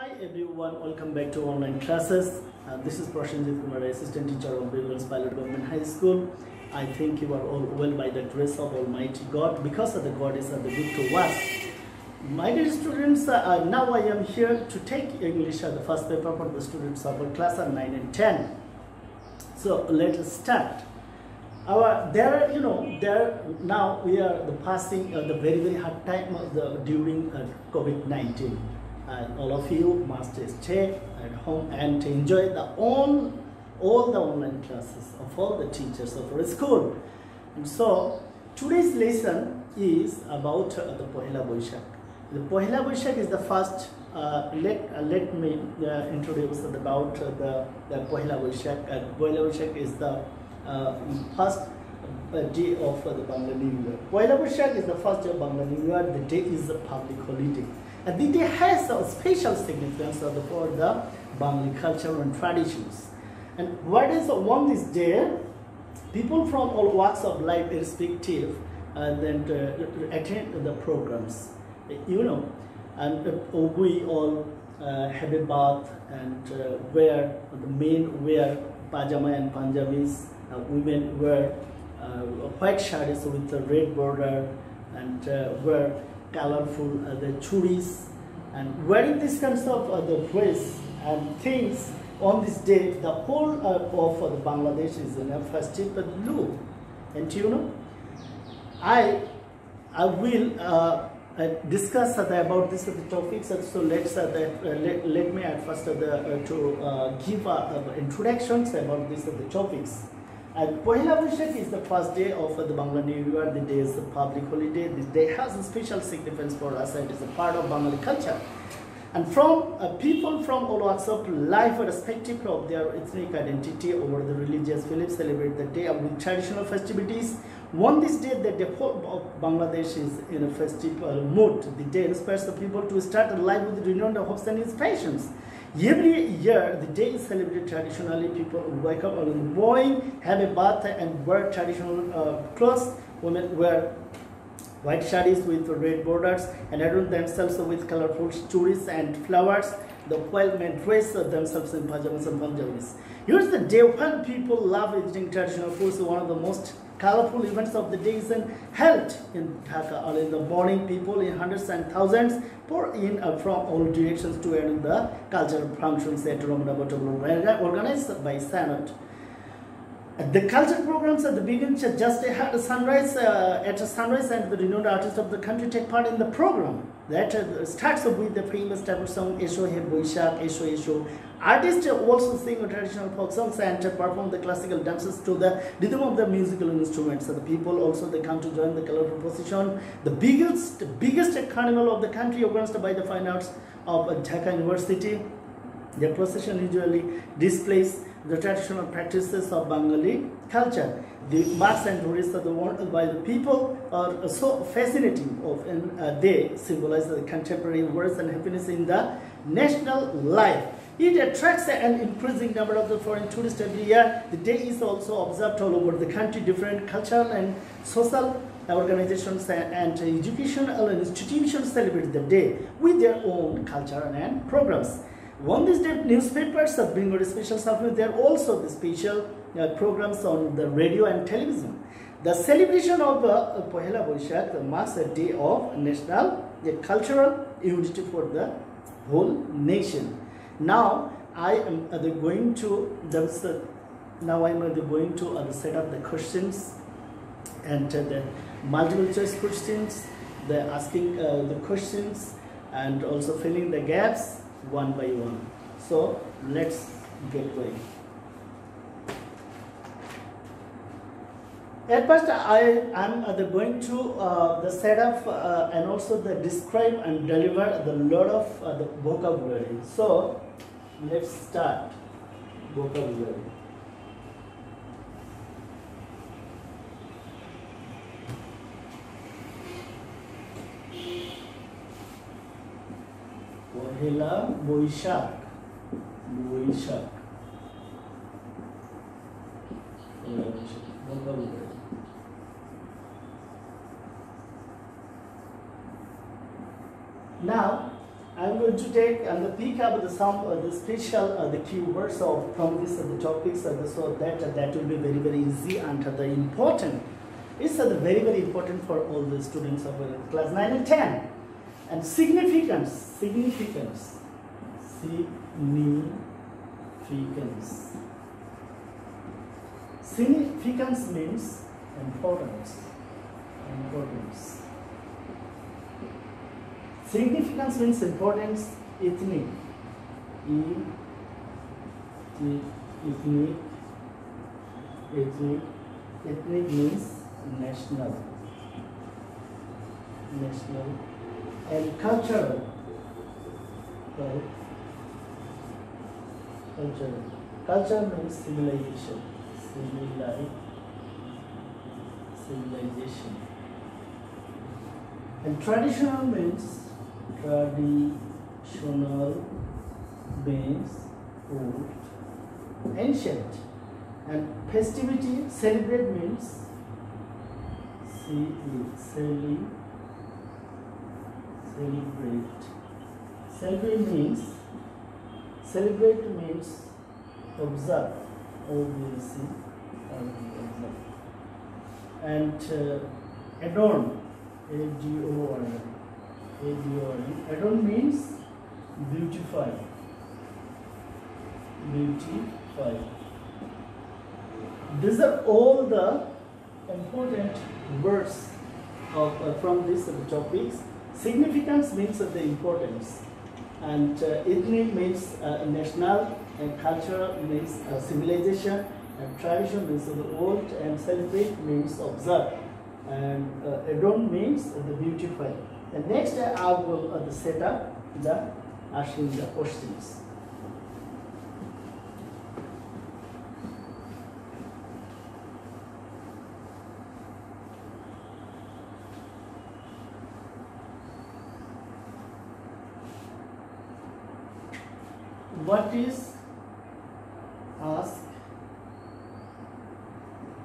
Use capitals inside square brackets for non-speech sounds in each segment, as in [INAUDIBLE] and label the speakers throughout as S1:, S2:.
S1: Hi everyone, welcome back to online classes. Uh, this is Prosenjit Kumar, Assistant Teacher of Birganj Pilot Government High School. I think you are all well by the grace of Almighty God because of the God is uh, the good to us. My dear students, uh, uh, now I am here to take English as the first paper for the students of our class are 9 and 10. So let us start. Our there, you know, there now we are the passing uh, the very very hard time of the during uh, COVID 19 and all of you must stay at home and enjoy the all all the online classes of all the teachers of our school. And so today's lesson is about uh, the Pohila Boishak. The Pohila Boishak is the first. Uh, let uh, let me uh, introduce about uh, the the Pohila Boishak. Uh, Pohila Boishak is the first day of the Bangla New Year. Pohila Boishak is the first day of Bangla New Year. The day is a public holiday. And day has a special significance for the Bengali culture and traditions. And what is on this day, people from all walks of life irrespective and then uh, attend the programs. You know, and uh, we all uh, have a bath and uh, wear, the men wear pajama and Punjabis, uh, women wear uh, white shirts with a red border and uh, wear colorful uh, the churis and wearing these kinds of uh, the dress and things on this day the whole uh, of uh, the Bangladesh is in a festive look and you know I I will uh, discuss about this the topics so let's let, let me at first to give introductions about this uh, the topics and Pohila Boishakh is the first day of the Bangla New Year. The day is a public holiday. This day has a special significance for us and it is a part of Bengali culture. And from uh, people from all walks of life, irrespective of their ethnic identity or the religious beliefs, celebrate the day with traditional festivities. On this day, the whole of Bangladesh is in a festive uh, mood. The day inspires the people to start a life with renewed hopes and inspirations. Every year, the day is celebrated traditionally. People wake up early in the morning, have a bath, and wear traditional uh, clothes. Women wear white sarees with red borders and adorn themselves with colorful churis and flowers. The while men dress themselves in pajamas and Punjabis. Here's the day when people love eating traditional foods. One of the most colorful events of the days and held in Dhaka. Early in the morning, people in hundreds and thousands pour in uh, from all directions to attend the cultural functions at Ramna organized by Chhayanaut. The culture programs at the beginning just had a sunrise uh, at a sunrise and the renowned artists of the country take part in the program. That uh, starts with the famous type song Esho He Boishak, Esho Esho. Artists also sing traditional folk songs and perform the classical dances to the rhythm of the musical instruments. So the people also they come to join the colorful procession. The biggest, biggest carnival of the country organized by the fine arts of Dhaka University. The procession usually displays the traditional practices of Bengali culture. The marks and tourists of the world by the people are so fascinating of, and uh, they symbolize the contemporary words and happiness in the national life. It attracts an increasing number of the foreign tourists every year. The day is also observed all over the country. Different cultural and social organizations and educational institutions celebrate the day with their own culture and programs. On this day, newspapers are bring a special supplement. There are also the special uh, programs on the radio and television. The celebration of uh, Pohela Boishak marks a day of national uh, cultural unity for the whole nation. Now I am uh, going to the now I am going to uh, set up the questions and uh, the multiple choice questions. The asking uh, the questions and also filling the gaps one by one. So let's get going. At first, I am uh, going to uh, the setup uh, and also the describe and deliver the lot of uh, the vocabulary. So let's start vocabulary. Pohela Boishakh Boishakh Now, I'm going to take and pick up the some uh, the special uh, the keywords of from this uh, the topics uh, so that uh, that will be very very easy and uh, the important. It's uh, the very very important for all the students of uh, class nine and ten. And significance, significance, significance. Significance means importance, importance. Significance means importance, ethnic. E, T, ethnic, ethnic, ethnic means national, national, and cultural. Right? Cultural. Culture means civilization. Civili- civilization. And traditional means traditional means old, ancient. And festivity, celebrate means celebrate. Celebrate. Celebrate means celebrate means observe. Obviously, observe. And uh, adorn. A D O R N. A D O R N. Adorn means beautify. Beautify. These are all the important words of, uh, from these topics. Significance means the importance, and uh, ethnic means uh, national, and cultural means uh, civilization, and tradition means the old, and celebrate means observe, and uh, adorn means the beautify. And next I will set up the asking the questions. what is ask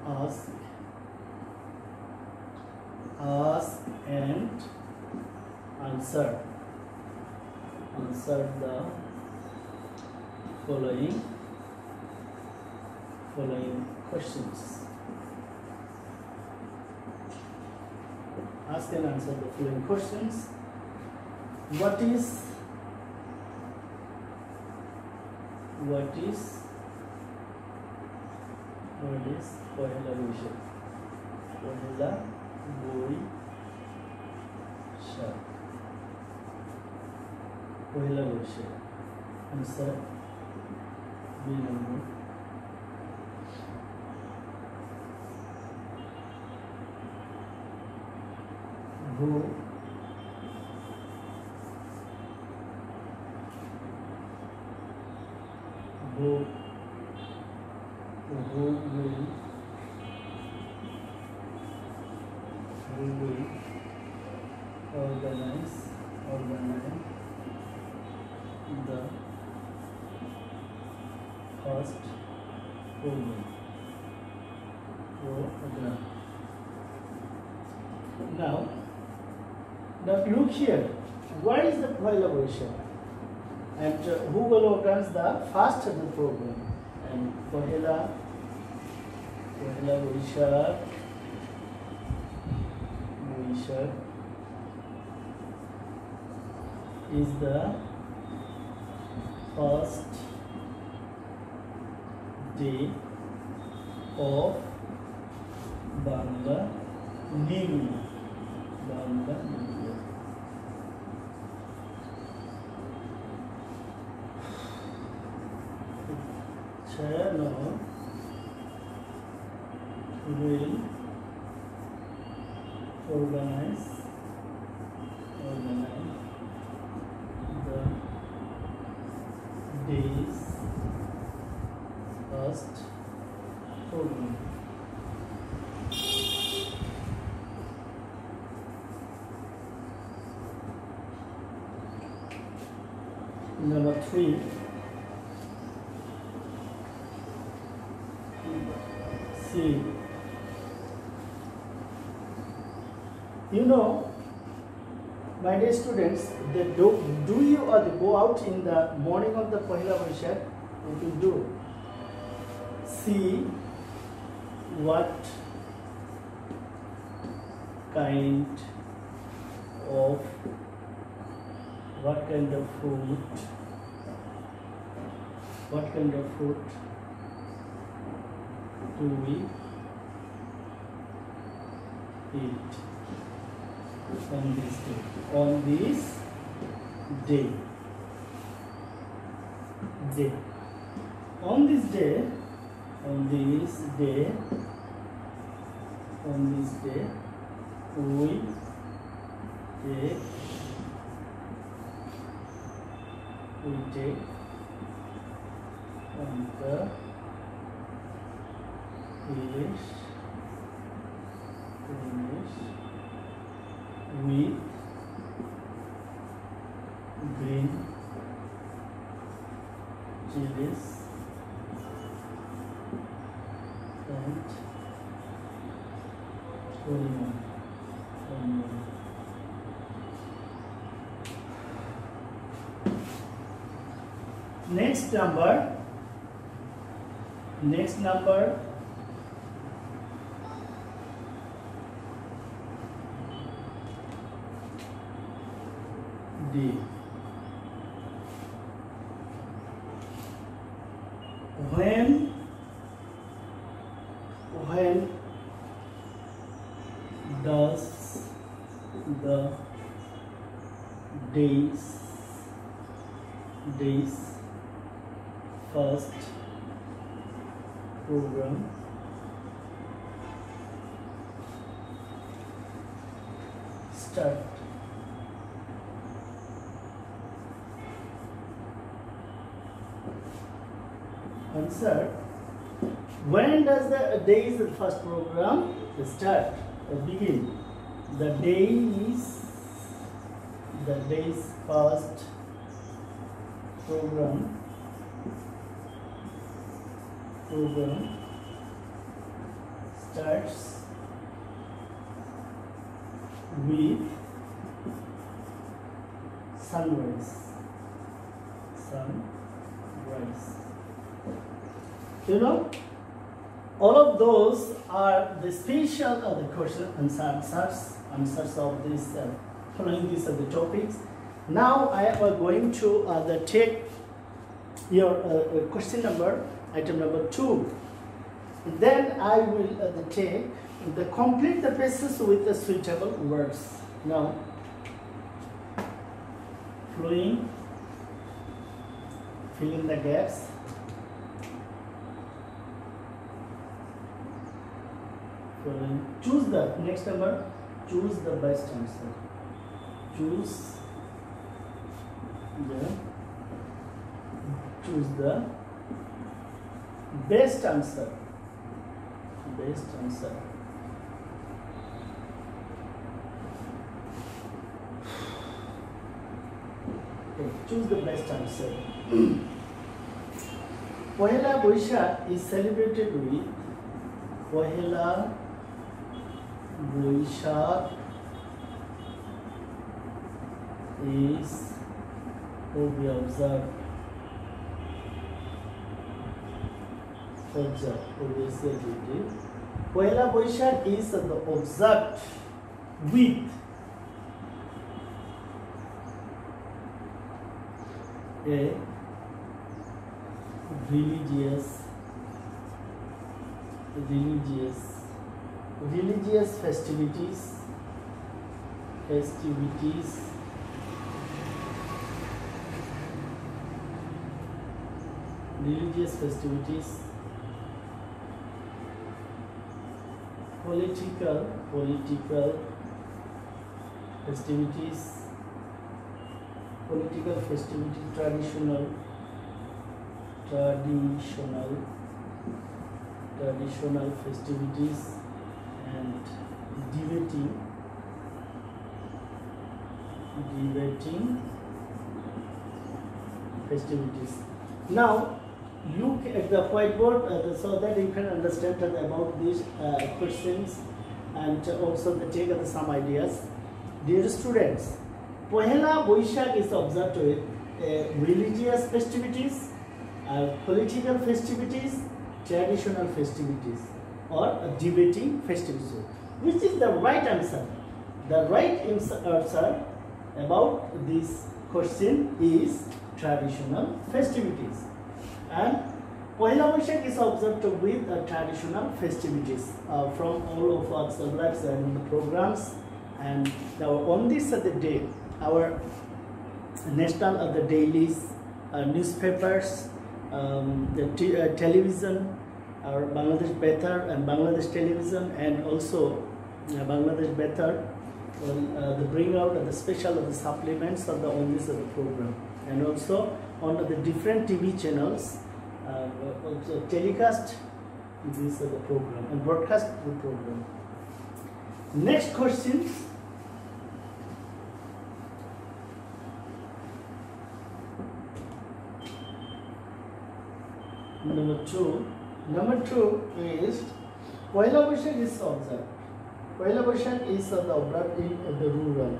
S1: ask ask and answer answer the following following questions ask and answer the following questions what is what is what is Pohela Boishakh পহেলা বৈশাখ पहला विषय answer B number भू भू who will who will organize organize the first program program now now look here. What is the collaboration and uh, who will organize the first the program and Pohela Pohela Boishak Boishak is the first day of Bangla New Year. Bangla New Year. channel will organize organize first program. Number three. See, you know, my dear students, the do, do you or the go out in the morning of the Pohila Vaishak? If you do, see what kind of what kind of food what kind of food do we eat on this day? On this day. Day. On this day on this day on this day we take we take on the finish with green chilies and onion onion next number next number D when days days first program. Start. Answer. When does the days first program start begin? The days the days first program. Program starts with sunrise. Sunrise. You know all of those are the special of the question answers answers of this uh, following these are the topics. Now i am going to uh, the take your uh, uh, question number item number two. Then i will uh, the take the complete the phrases with the suitable words. Now flowing fill in the gaps. Choose the next number choose the best answer choose the choose the best answer. Best answer. Okay, choose the best answer. [CLEARS THROAT] Pohela Boishak is celebrated with Pohela Boishak is to be observed observed obviously duty Poila Boishakh is the observed with a religious religious religious festivities festivities religious festivities political political festivities political festivities traditional traditional traditional festivities and debating debating festivities. Now look at the whiteboard uh, so that you can understand about these uh, questions and also take some ideas dear students Pohela Boishak is observed with uh, religious festivities, political festivities, traditional festivities, or debating festivities. Which is the right answer? The right answer about this question is traditional festivities. And Pohila Boishak is observed with uh, traditional festivities uh, from all of our celebrants and programs. And now on this uh, day, our national uh, the dailies, newspapers, um, the uh, television, our Bangladesh Betar and Bangladesh Television, and also uh, Bangladesh Betar uh, they bring out of the special of the supplements of the on this of the program, and also on the different TV channels uh, also telecast this of the program and broadcast the program. Next question. Number two. Number two is Poila Boishak is observed. Poila question is the observed in the rural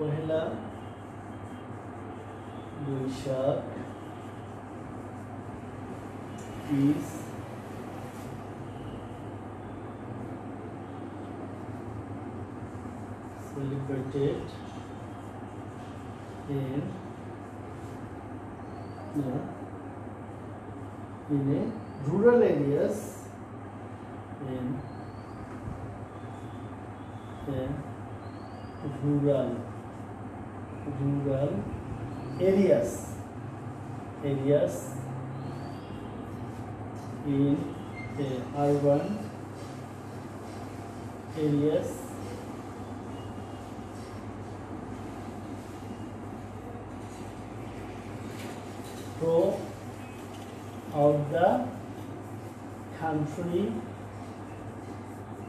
S1: Poila is celebrated in in a rural areas in a rural. Rural. Areas. In a urban. Areas. Throughout the country.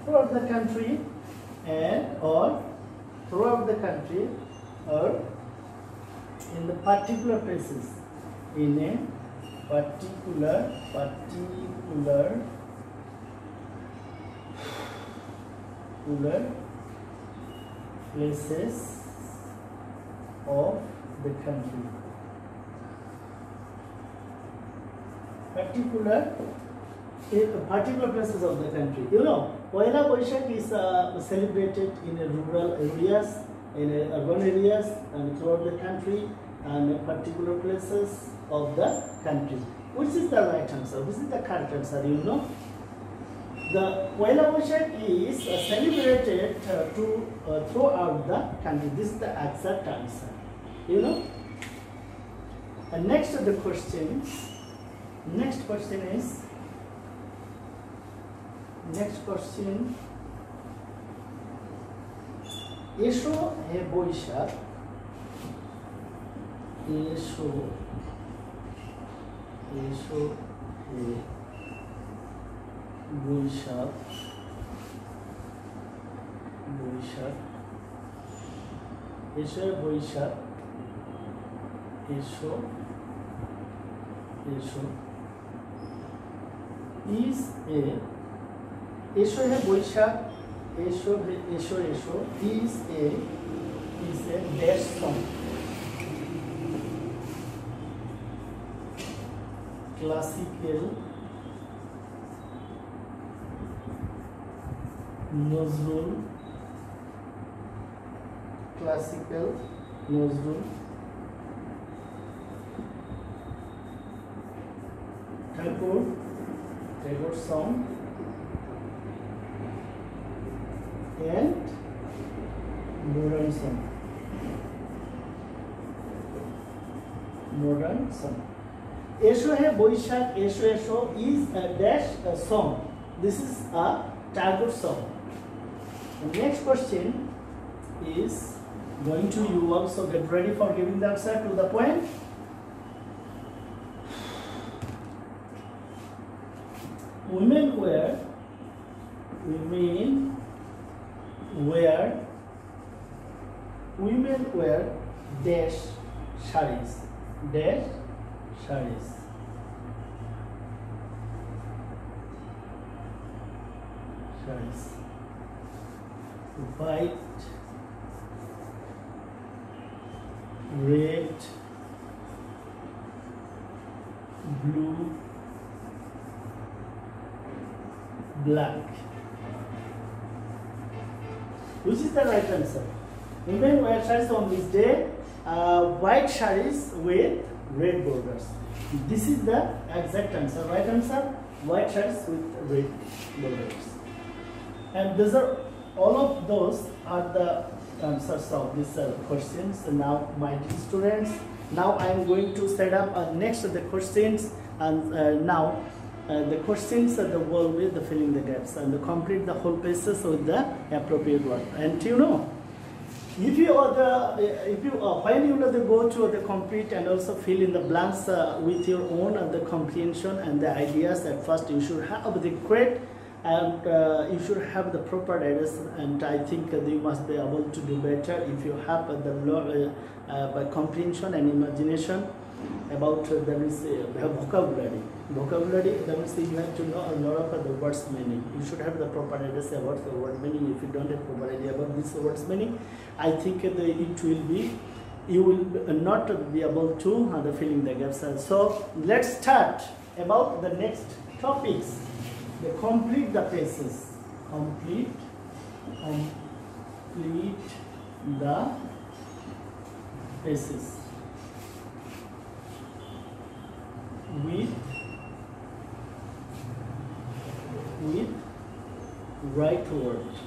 S1: Throughout the country and or throughout the country or in the particular places. In a particular particular particular places of the country. Particular in particular places of the country. You know Poila Boishak is uh, celebrated in rural areas in urban areas and throughout the country and particular places of the country. Which is the right answer? Which is the correct answer? You know, the Poila Boishak is uh, celebrated uh, to uh, throughout the country. This is the exact answer. You know. And next the question. Next question is. Next question. এসো হে বৈশাখ, এসো এসো হে বৈশাখ বৈশাখ, এসো বৈশাখ, এসো এসো is এ এসো হে বৈশাখ, এসো এসো এসো is a is a dash song classical Nazrul classical Nazrul Thakur Thakur song and modern song. Modern song. Esho He Boishak Esho Esho is a dash a song. This is a Tagore song. The next question is going to you also get ready for giving the answer to the point. Women wear women wear women wear dash sarees dash sarees sarees white red blue black which is the right answer women wear sarees on this day uh, white sarees with red borders. This is the exact answer. Right answer white sarees with red borders. And these are all of those are the answers of these uh, questions. Now my students now i am going to set up uh, next the questions and uh, now uh, the questions are the word with the filling the gaps and the complete the whole pages with the appropriate word and you know if you are the if you uh, when you know the go to the complete and also fill in the blanks uh, with your own uh, the comprehension and the ideas at first you should have the great and uh, you should have the proper address and i think uh, you must be able to do better if you have the lo- uh, uh, by comprehension and imagination about uh, vocabulary vocabulary that means you have to know a lot of the words meaning. You should have the proper address about the word meaning. If you don't have proper idea about this words meaning i think the, it will be you will not be able to uh, the filling the gaps. So let's start about the next topics. The complete the pages complete complete the pages with with right words.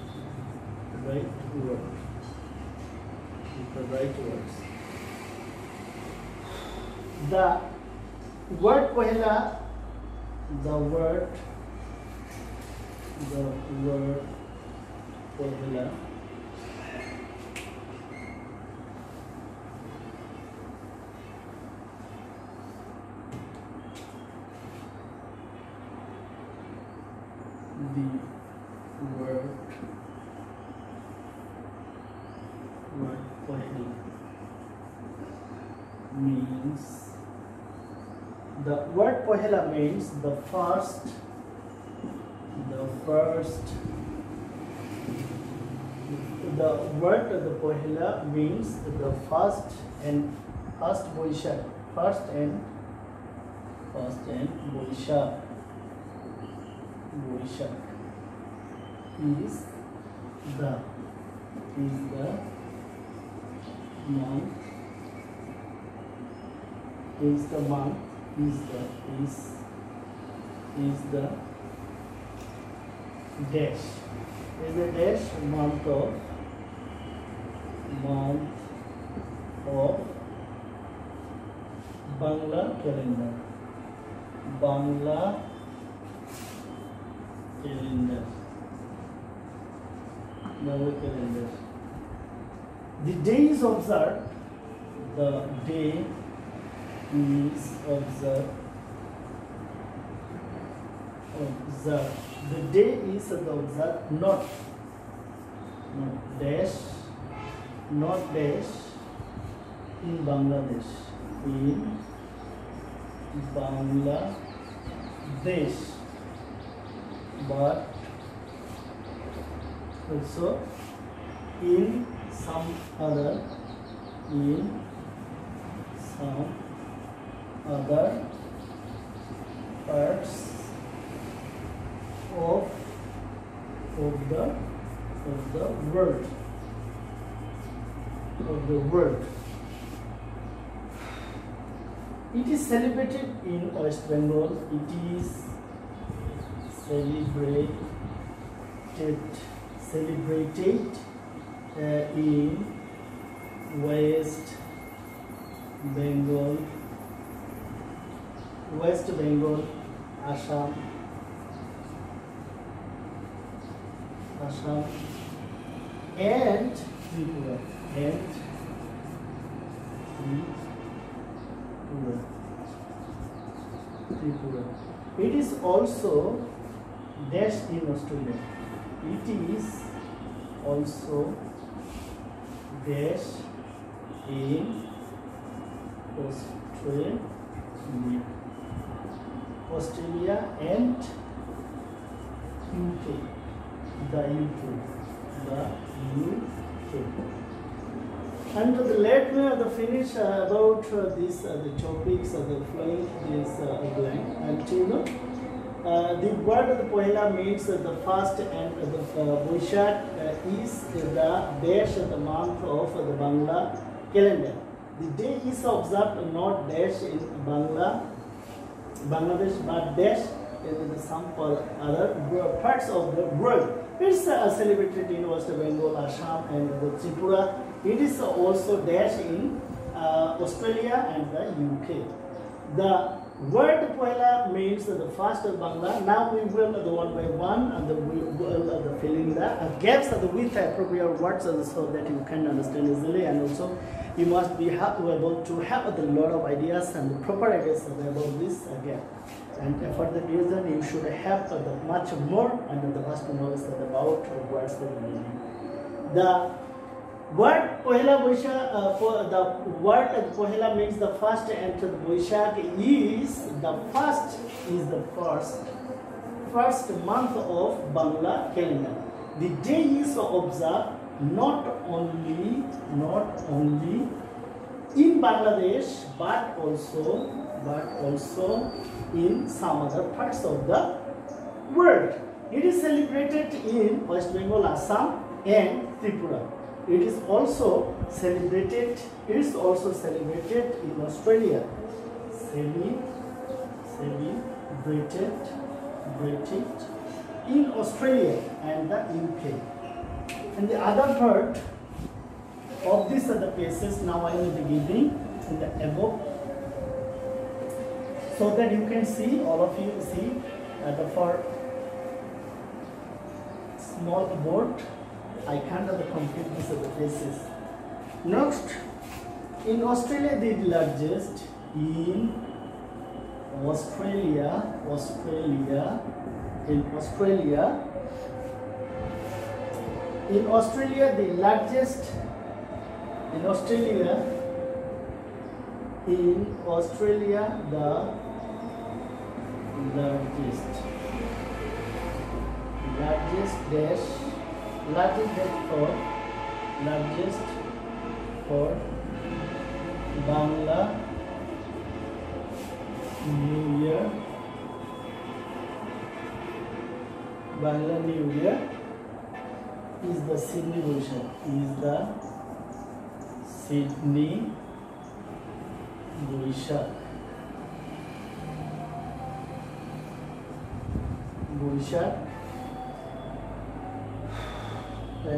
S1: Right words. With the right words. The word pehla, the word, the word pehla. means the word pohela means the first the first the word the pohela means the first and first boisha first and first and boisha boisha is the is the month is the month is the is is the dash. Is the dash month of month of Bangla calendar. Bangla calendar. Bangla calendar. The day is observed the day is observed observed the day is the observed not not dash not dash in Bangladesh. In Bangladesh. But also in some other in some other parts of of the of the world of the world. It is celebrated in West Bengal. It is celebrated celebrated uh, in West Bengal, West Bengal, Assam, Assam, and Tripura, and Tripura, Tripura. It is also dash in Australia. It is also dash in Australia, Australia and UK, the UK, the UK. And the let me the finish uh, about uh, this uh, the topics of the flowing is uh, blank know uh, the word of the Pohela means uh, the first and uh, the uh, Boishak uh, is the dash of the month of the Bangla calendar. The day is observed not dash in Bangla Bangladesh but dash in some other parts of the world. It's uh, celebrated in West Bengal, Assam, and Tripura. It is also dash in uh, Australia and the UK. The word Poela means the first of Bangla. Now we will the one by one and the we will uh, the gaps of the with appropriate words so that you can understand easily and also you must be able to have a lot of ideas and proper ideas about this gap. And for that reason, you should have much more and the must knowledge about words that meaning. The word Pohela Boishak, uh, the word Pohela means the first and Boishak is the first is the first first month of Bangla calendar. The day is observed not only not only in Bangladesh but also but also in some other parts of the world. It is celebrated in West Bengal, Assam and Tripura. It is also celebrated. It is also celebrated in Australia. Celebrated, celebrated in Australia and the UK. And the other part of these other places now I will be giving in the above so that you can see all of you see uh, the for small board I can't have the complete these other places. Next in Australia the largest in Australia Australia in Australia in Australia, the largest, in Australia, in Australia, the largest, largest dash, largest dash for, largest for Bangla New Year, Bangla New Year is the Sydney version is the Sydney Boishak Boishak uh,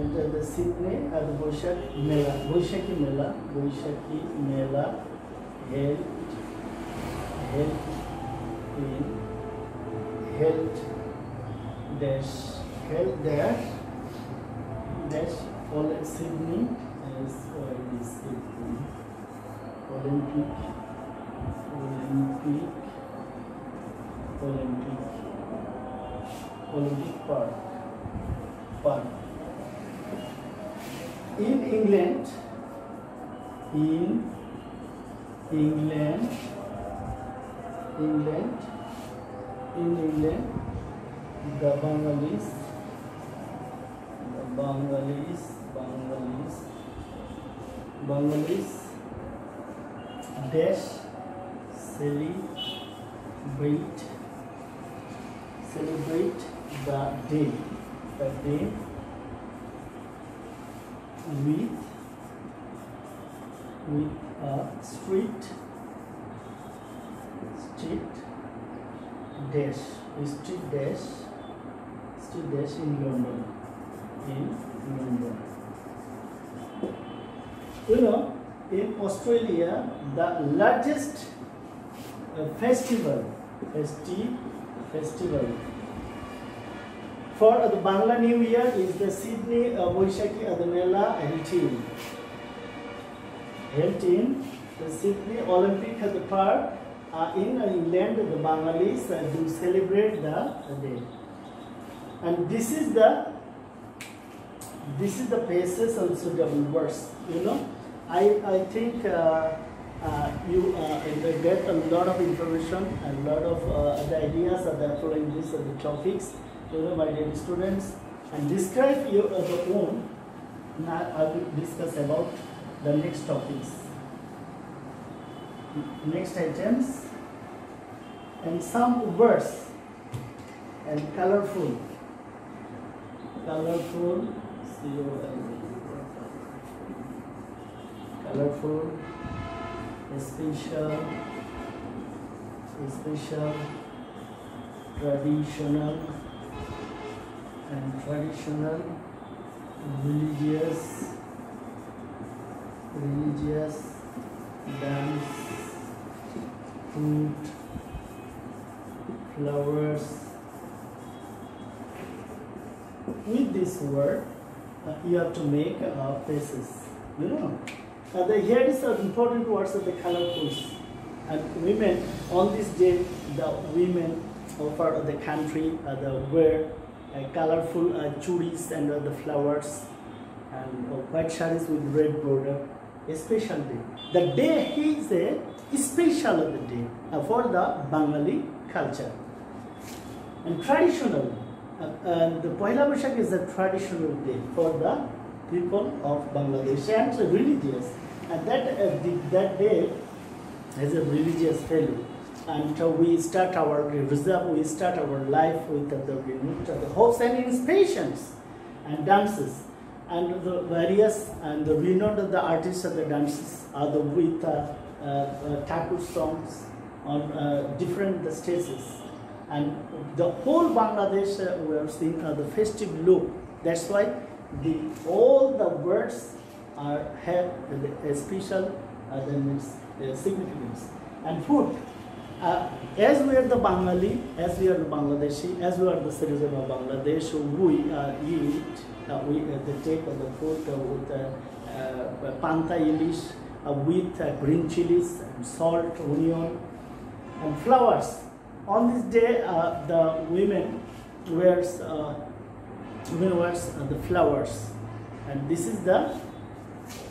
S1: uh, the Boishak Mela Boishaki Mela Boishaki Mela held held in held dash held there dash Olympic Sydney as uh, is Sydney Olympic Olympic Olympic Olympic Park Park in England. In England. England. In England. The Bengalis. Bengalis, Bengalis, Bengalis. Dash. Celebrate. Celebrate the day. The day with with a street street dash street dash street dash in London. In London. You know, in Australia, the largest uh, festival, festi festival for the Bangla New Year is the Sydney uh, Boishaki Adamela held in. The Sydney Olympic at the Park uh, in England, the Bengalis uh, do celebrate the, the day. And this is the this is the basis and suitable words. You know, I I think uh, uh, you uh, get a lot of information, a lot of uh, the ideas that are following this uh, the topics. Know, my dear students, and describe your uh, the own. Now I will discuss about the next topics. Next items. And some words. And colorful. Colorful. Colorful. Special. Special. Traditional and traditional religious religious dance food flowers. With this word uh, you have to make uh, faces you know? Uh, the, here is the important words of the colorfuls and women on this day the women offer the country uh, the wear colorful uh, churis and uh, the flowers and uh, white sarees with red border. Special day. The day is a special day uh, for the bengali culture. And traditional uh, and the Pahela Boishakh is a traditional day for the people of Bangladesh and religious. And that uh, that day has a religious value and we start our reserve, we start our life with the, the hopes and inspirations and dances. And the various and the renowned the artists of the dances are the with uh, uh, uh, songs on uh, different stages. And the whole Bangladesh we are seeing the festive look. That's why the all the words are have a special uh, significance. And food uh, as we are the Bengali, as we are the Bangladeshi, as we are the citizen of Bangladesh, we uh, eat, uh, we uh, take the food with uh, uh, panta ilish, uh, with green chilies, and salt, onion, and flowers. On this day, the women wears women wears the flowers, and this is the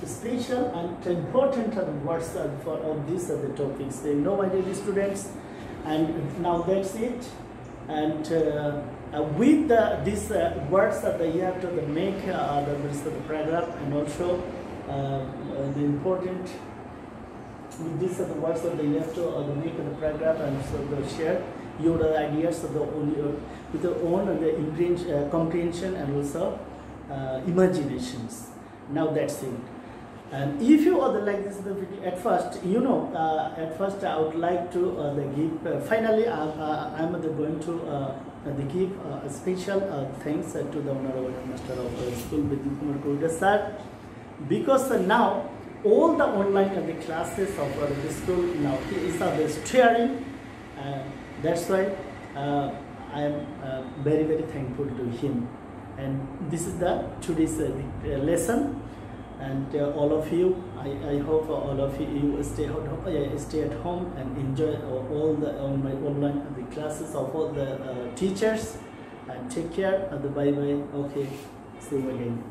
S1: special and important words for of these are the topics. They know my dear students, and now that's it. And uh, uh, with the, these uh, words that you have to make uh, the, words of the paragraph and also uh, uh, the important with these are the words that you have to make the paragraph and so the share your ideas of the own, with your own the comprehension and also imaginations. Now that's it. And if you other like this the video at first, you know, uh, at first I would like to uh, the give. Uh, finally, uh, uh, I'm going to uh, the give a special thanks to the honorable master of the school, Vidit Kumar Kurda sir, because now all the online the classes of uh, the school now he is uh, steering. that's why I am very very thankful to him. And this is the today's lesson and uh, all of you I, I hope all of you, stay, uh, stay at home and enjoy all the online, online the classes of all the uh, teachers. And take care the bye bye okay see you again